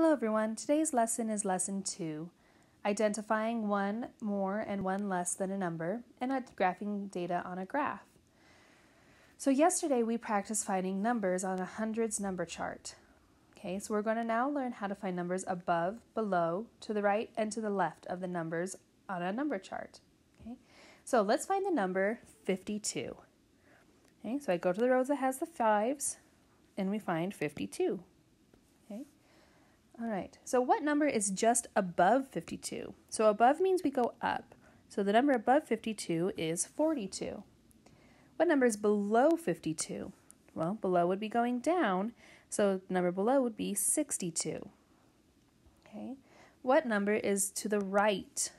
Hello everyone, today's lesson is lesson 2, identifying one more and one less than a number and graphing data on a graph. So yesterday we practiced finding numbers on a hundreds number chart. Okay, so we're going to now learn how to find numbers above, below, to the right, and to the left of the numbers on a number chart. Okay, so let's find the number 52. Okay, so I go to the rows that has the fives, and we find 52. All right. So what number is just above 52? So above means we go up. So the number above 52 is 42. What number is below 52? Well, below would be going down, so the number below would be 62. Okay. What number is to the right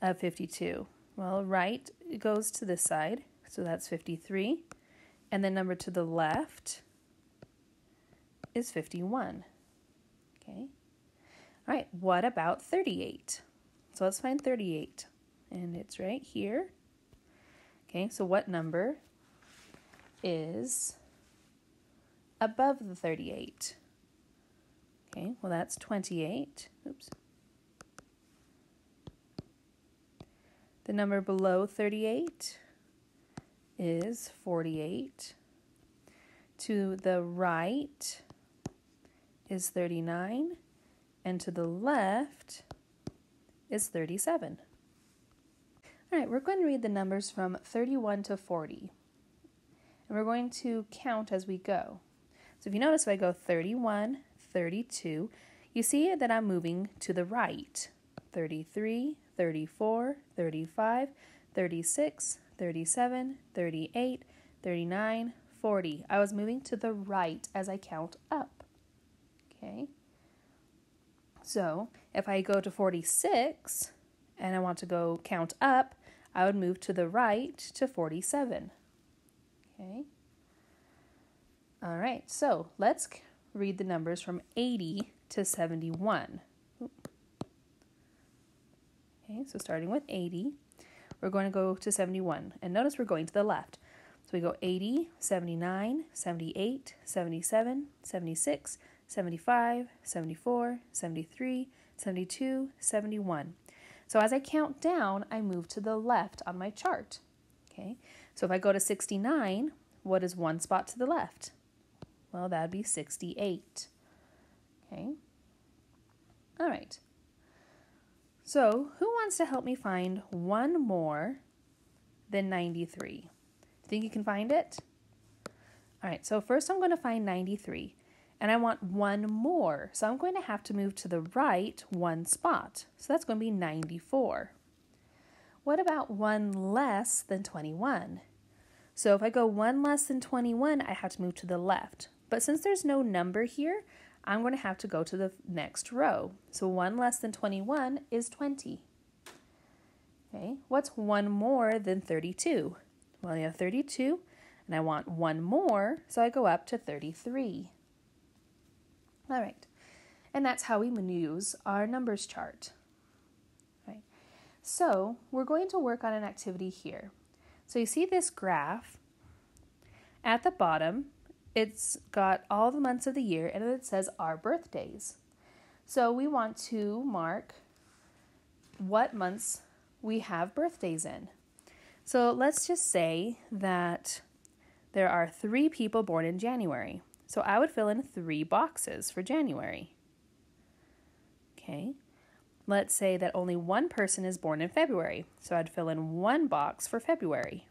of 52? Well, right goes to this side, so that's 53. And the number to the left is 51. Okay. All right, what about 38? So let's find 38. And it's right here. Okay, so what number is above the 38? Okay, well that's 28. Oops. The number below 38 is 48. To the right is 39, and to the left is 37. All right, we're going to read the numbers from 31 to 40, and we're going to count as we go. So if you notice, if I go 31, 32, you see that I'm moving to the right. 33, 34, 35, 36, 37, 38, 39, 40. I was moving to the right as I count up. Okay. So if I go to 46 and I want to go count up, I would move to the right to 47. Okay. All right, so let's read the numbers from 80 to 71. Okay, so starting with 80, we're going to go to 71. And notice we're going to the left. So we go 80, 79, 78, 77, 76, 75, 74, 73, 72, 71. So as I count down, I move to the left on my chart. Okay, so if I go to 69, what is one spot to the left? Well, that'd be 68. Okay, all right. So who wants to help me find one more than 93? Think you can find it? All right, so first I'm going to find 93 and I want one more. So I'm going to have to move to the right one spot. So that's going to be 94. What about one less than 21? So if I go one less than 21, I have to move to the left. But since there's no number here, I'm going to have to go to the next row. So one less than 21 is 20. Okay, what's one more than 32? Well, you have 32, and I want one more, so I go up to 33. All right, and that's how we use our numbers chart. Right. So we're going to work on an activity here. So you see this graph. At the bottom, it's got all the months of the year and it says our birthdays. So we want to mark what months we have birthdays in. So let's just say that there are three people born in January. So I would fill in three boxes for January. Okay. Let's say that only one person is born in February. So I'd fill in one box for February.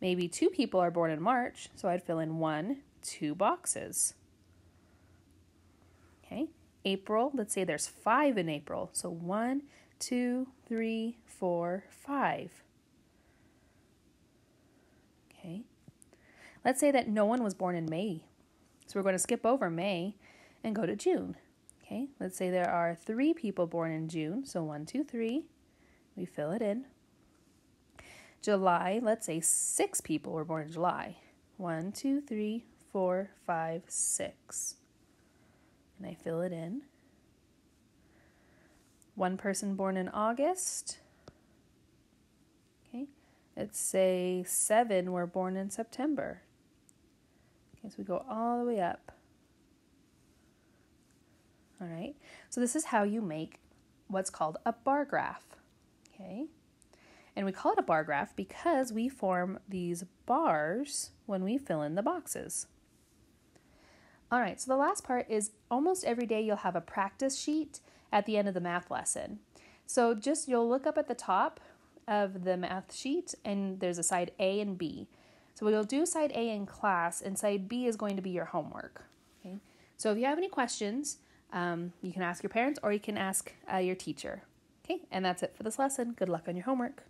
Maybe two people are born in March. So I'd fill in one, two boxes. Okay. April, let's say there's five in April. So one, two, three, four, five. Okay. Let's say that no one was born in May. So we're going to skip over May and go to June. Okay, let's say there are three people born in June. So one, two, three. We fill it in. July, let's say six people were born in July. One, two, three, four, five, six. And I fill it in. One person born in August. Okay, let's say seven were born in September. So we go all the way up. All right, so this is how you make what's called a bar graph. Okay, and we call it a bar graph because we form these bars when we fill in the boxes. All right, so the last part is almost every day you'll have a practice sheet at the end of the math lesson. So just you'll look up at the top of the math sheet and there's a side A and B. So we'll do side A in class and side B is going to be your homework. Okay. So if you have any questions, um, you can ask your parents or you can ask uh, your teacher. Okay, and that's it for this lesson. Good luck on your homework.